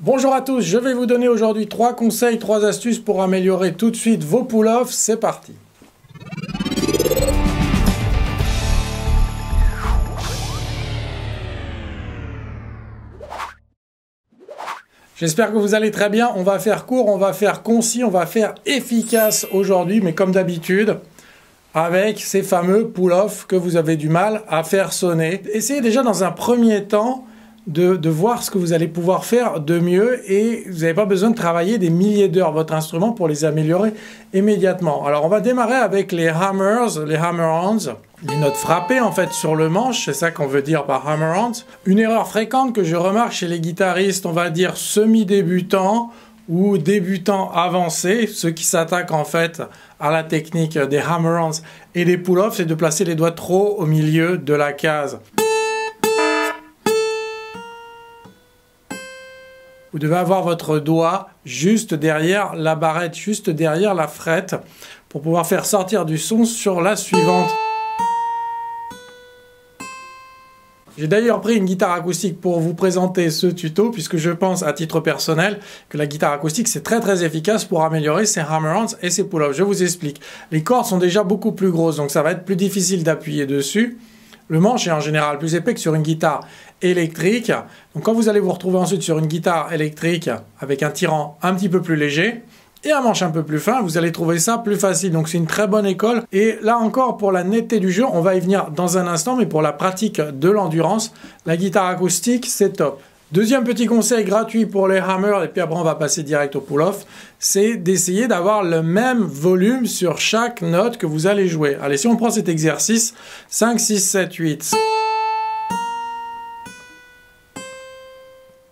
Bonjour à tous, je vais vous donner aujourd'hui trois conseils, trois astuces pour améliorer tout de suite vos pull-offs. C'est parti J'espère que vous allez très bien. On va faire court, on va faire concis, on va faire efficace aujourd'hui, mais comme d'habitude, avec ces fameux pull-offs que vous avez du mal à faire sonner. Essayez déjà dans un premier temps de, voir ce que vous allez pouvoir faire de mieux et vous n'avez pas besoin de travailler des milliers d'heures votre instrument pour les améliorer immédiatement. Alors on va démarrer avec les hammers, les hammer-ons, les notes frappées en fait sur le manche, c'est ça qu'on veut dire par hammer-ons. Une erreur fréquente que je remarque chez les guitaristes, on va dire semi-débutants ou débutants avancés, ceux qui s'attaquent en fait à la technique des hammer-ons et des pull-offs, c'est de placer les doigts trop au milieu de la case. Vous devez avoir votre doigt juste derrière la barrette, juste derrière la frette, pour pouvoir faire sortir du son sur la suivante. J'ai d'ailleurs pris une guitare acoustique pour vous présenter ce tuto, puisque je pense à titre personnel que la guitare acoustique c'est très très efficace pour améliorer ses hammer-ons et ses pull-offs. Je vous explique. Les cordes sont déjà beaucoup plus grosses, donc ça va être plus difficile d'appuyer dessus. Le manche est en général plus épais que sur une guitare électrique. Donc quand vous allez vous retrouver ensuite sur une guitare électrique avec un tirant un petit peu plus léger et un manche un peu plus fin, vous allez trouver ça plus facile. Donc c'est une très bonne école. Et là encore, pour la netteté du jeu, on va y venir dans un instant, mais pour la pratique de l'endurance, la guitare acoustique, c'est top. Deuxième petit conseil gratuit pour les hammers, et puis après on va passer direct au pull-off, c'est d'essayer d'avoir le même volume sur chaque note que vous allez jouer. Allez, si on prend cet exercice, 5, 6, 7, 8.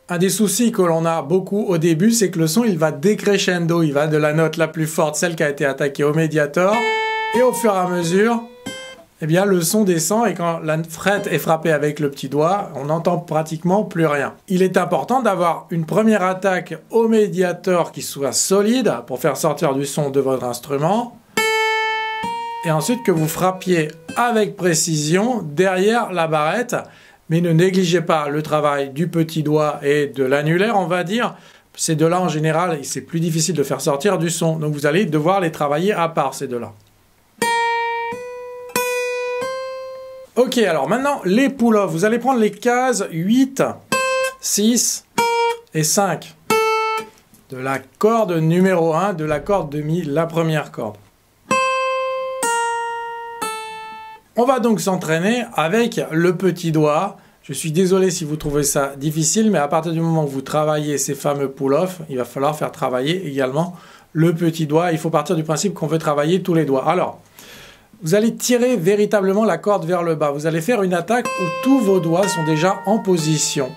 Un des soucis que l'on a beaucoup au début, c'est que le son, il va décrescendo, il va de la note la plus forte, celle qui a été attaquée au médiator, et au fur et à mesure, eh bien, le son descend et quand la frette est frappée avec le petit doigt, on n'entend pratiquement plus rien. Il est important d'avoir une première attaque au médiator qui soit solide pour faire sortir du son de votre instrument. Et ensuite que vous frappiez avec précision derrière la barrette. Mais ne négligez pas le travail du petit doigt et de l'annulaire, on va dire. Ces deux-là, en général, c'est plus difficile de faire sortir du son. Donc vous allez devoir les travailler à part, ces deux-là. Ok, alors maintenant, les pull-offs. Vous allez prendre les cases 8, 6 et 5 de la corde numéro 1, de la corde de mi, la première corde. On va donc s'entraîner avec le petit doigt. Je suis désolé si vous trouvez ça difficile, mais à partir du moment où vous travaillez ces fameux pull-offs, il va falloir faire travailler également le petit doigt. Il faut partir du principe qu'on veut travailler tous les doigts. Alors, vous allez tirer véritablement la corde vers le bas. Vous allez faire une attaque où tous vos doigts sont déjà en position.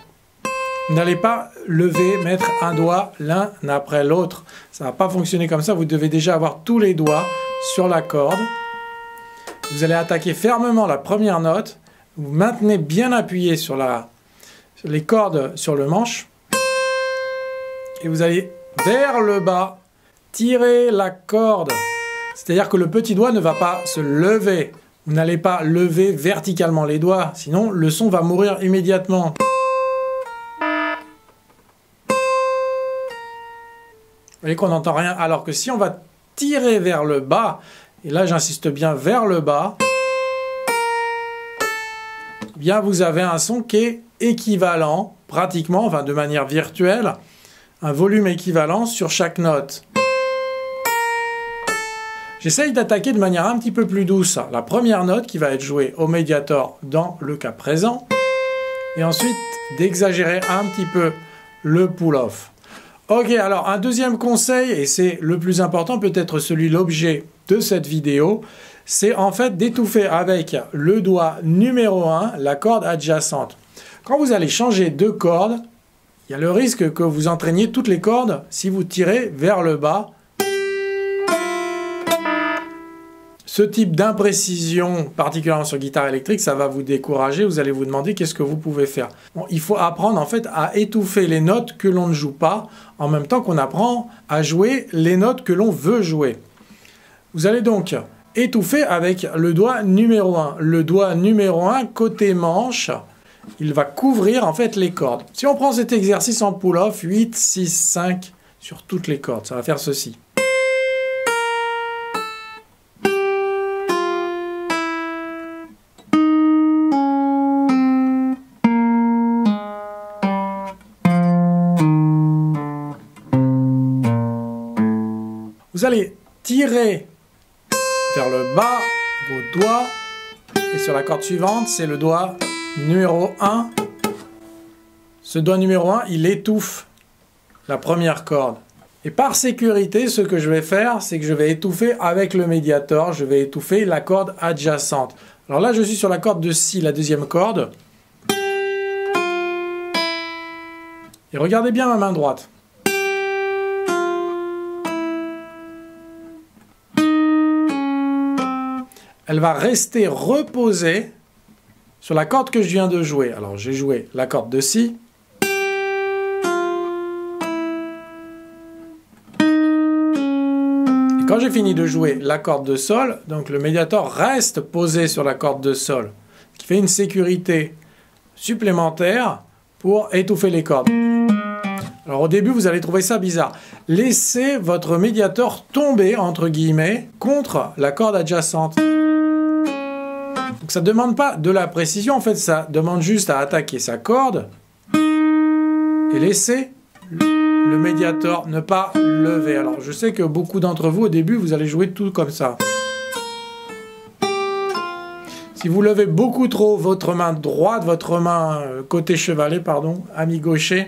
Vous n'allez pas lever, mettre un doigt l'un après l'autre. Ça ne va pas fonctionner comme ça. Vous devez déjà avoir tous les doigts sur la corde. Vous allez attaquer fermement la première note. Vous maintenez bien appuyé sur, la, les cordes sur le manche. Et vous allez vers le bas tirer la corde c'est-à-dire que le petit doigt ne va pas se lever. Vous n'allez pas lever verticalement les doigts, sinon le son va mourir immédiatement. Vous voyez qu'on n'entend rien. Alors que si on va tirer vers le bas, et là j'insiste bien vers le bas, eh bien vous avez un son qui est équivalent, pratiquement, enfin de manière virtuelle, un volume équivalent sur chaque note. J'essaye d'attaquer de manière un petit peu plus douce la première note qui va être jouée au médiator dans le cas présent. Et ensuite d'exagérer un petit peu le pull-off. Ok, alors un deuxième conseil, et c'est le plus important, peut-être celui l'objet de cette vidéo, c'est en fait d'étouffer avec le doigt numéro 1 la corde adjacente. Quand vous allez changer de corde, il y a le risque que vous entraîniez toutes les cordes si vous tirez vers le bas Ce type d'imprécision, particulièrement sur guitare électrique, ça va vous décourager. Vous allez vous demander qu'est-ce que vous pouvez faire. il faut apprendre en fait à étouffer les notes que l'on ne joue pas, en même temps qu'on apprend à jouer les notes que l'on veut jouer. Vous allez donc étouffer avec le doigt numéro 1. Le doigt numéro 1 côté manche il va couvrir en fait les cordes. Si on prend cet exercice en pull-off, 8, 6, 5 sur toutes les cordes, ça va faire ceci. Vous allez tirer vers le bas vos doigts et sur la corde suivante, c'est le doigt numéro 1. Ce doigt numéro 1, il étouffe la première corde. Et par sécurité, ce que je vais faire, c'est que je vais étouffer avec le médiator, je vais étouffer la corde adjacente. Alors là, je suis sur la corde de Si, la deuxième corde. Et regardez bien ma main droite. Elle va rester reposée sur la corde que je viens de jouer. Alors j'ai joué la corde de Si. Quand j'ai fini de jouer la corde de Sol, donc le médiator reste posé sur la corde de Sol, ce qui fait une sécurité supplémentaire pour étouffer les cordes. Alors au début, vous allez trouver ça bizarre. Laissez votre médiator tomber, entre guillemets, contre la corde adjacente. Donc ça demande pas de la précision, en fait, ça demande juste à attaquer sa corde et laisser le médiator ne pas lever. Alors je sais que beaucoup d'entre vous, au début, vous allez jouer tout comme ça. Si vous levez beaucoup trop votre main droite, votre main euh, côté chevalet, pardon, ami gaucher,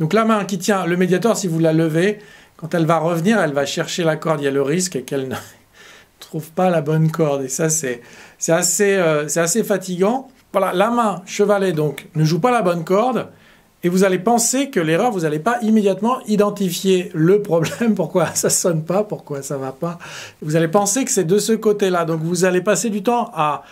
donc la main qui tient le médiator, si vous la levez, quand elle va revenir, elle va chercher la corde. Il y a le risque qu'elle trouve pas la bonne corde. Et ça, c'est assez, euh, assez fatigant. Voilà, la main chevalet, donc, ne joue pas la bonne corde. Et vous allez penser que l'erreur, vous n'allez pas immédiatement identifier le problème, pourquoi ça sonne pas, pourquoi ça va pas? Vous allez penser que c'est de ce côté-là. Donc vous allez passer du temps à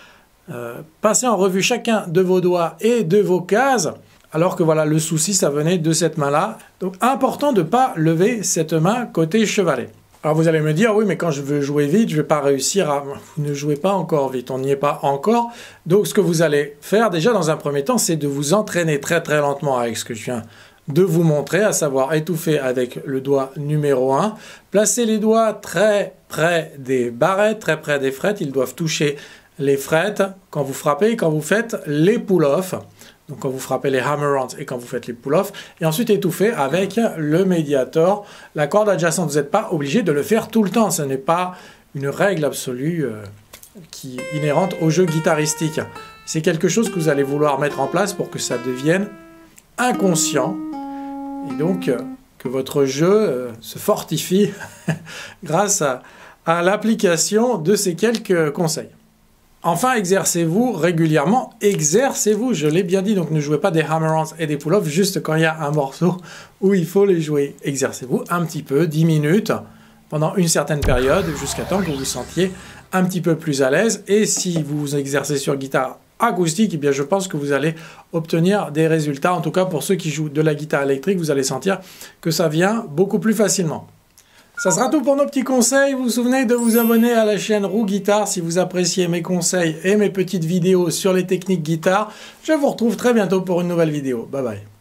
euh, passer en revue chacun de vos doigts et de vos cases, alors que voilà, le souci, ça venait de cette main-là. Donc important de ne pas lever cette main côté chevalet. Alors vous allez me dire, oui, mais quand je veux jouer vite, je ne vais pas réussir à... Vous ne jouez pas encore vite, on n'y est pas encore. Donc ce que vous allez faire déjà dans un premier temps, c'est de vous entraîner très très lentement avec ce que je viens de vous montrer, à savoir étouffer avec le doigt numéro 1. Placez les doigts très près des barrettes, très près des frettes. Ils doivent toucher les frettes quand vous frappez et quand vous faites les pull-offs donc quand vous frappez les hammer-ons et quand vous faites les pull-offs, et ensuite étouffer avec le médiator. La corde adjacente, vous n'êtes pas obligé de le faire tout le temps, ce n'est pas une règle absolue euh, qui inhérente au jeu guitaristique. C'est quelque chose que vous allez vouloir mettre en place pour que ça devienne inconscient, et donc euh, que votre jeu euh, se fortifie grâce à l'application de ces quelques conseils. Enfin, exercez-vous régulièrement. Exercez-vous, je l'ai bien dit, donc ne jouez pas des hammer-ons et des pull-offs juste quand il y a un morceau où il faut les jouer. Exercez-vous un petit peu, 10 minutes, pendant une certaine période, jusqu'à temps que vous vous sentiez un petit peu plus à l'aise. Et si vous vous exercez sur guitare acoustique, eh bien je pense que vous allez obtenir des résultats. En tout cas, pour ceux qui jouent de la guitare électrique, vous allez sentir que ça vient beaucoup plus facilement. Ça sera tout pour nos petits conseils. Vous vous souvenez de vous abonner à la chaîne Roux Guitare si vous appréciez mes conseils et mes petites vidéos sur les techniques guitare. Je vous retrouve très bientôt pour une nouvelle vidéo. Bye bye.